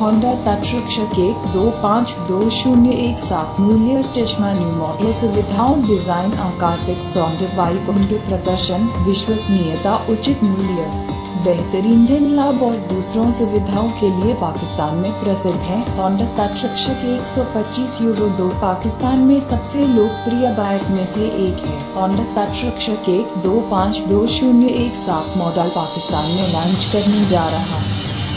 Honda तटरक्षक के दो पाँच दो शून्य एक सात मूल्य चश्मा न्यू मॉडल सुविधाओं डिज़ाइन आकार सौंदर्य वायु प्रदर्शन, विश्वसनीयता, उचित मूल्य, बेहतरीन ईंधन लाभ और दूसरों सुविधाओं के लिए पाकिस्तान में प्रसिद्ध है। होंडा तटरक्षक 125 यूरो दो पाकिस्तान में सबसे लोकप्रिय बाइक में से एक है। होंडा तटरक्षक के दो पाँच दो शून्य एक सात मॉडल पाकिस्तान में लॉन्च करने जा रहा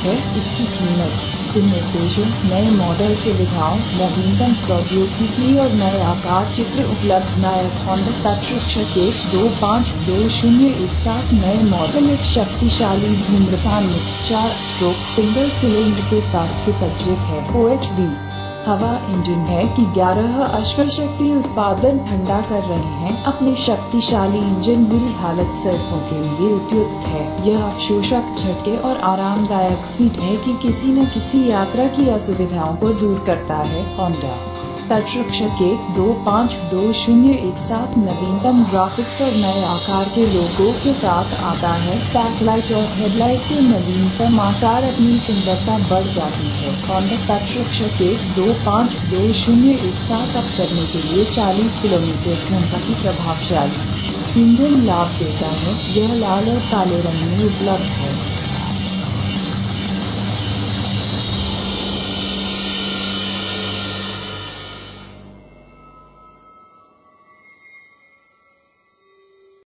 है। इसकी कीमत निर्देशों नए मॉडल सुविधाओं नवीनतम प्रौद्योगिकी और नए आकार चित्र उपलब्ध। नायक होंडा तत्व एक दो पाँच, दो शून्य एक सात, नए मॉडल एक शक्तिशाली धूम्रपान में चार स्ट्रोक सिंगल सिलेंडर के साथ सुसज्जित है। ओ एच डी हवा इंजन है कि 11 अश्व शक्ति उत्पादन ठंडा कर रहे हैं। अपने शक्तिशाली इंजन बुरी हालत सड़कों के लिए उपयुक्त है। यह अवशोषक झटके और आरामदायक सीट है कि किसी न किसी यात्रा की असुविधाओं को दूर करता है होंडा तटरक्षक एक दो पाँच दो शून्य एक सात नवीनतम ग्राफिक्स और नए आकार के लोगों के साथ आता है। बैकलाइट और हेडलाइट के नवीनतम आकार अपनी सुंदरता बढ़ जाती है। होंडा तटरक्षक एक दो पाँच दो शून्य एक सात अप करने के लिए 40 किलोमीटर घंटा की प्रभावशाली। इंजन लाभ देता है। यह लाल और काले रंग में उपलब्ध है।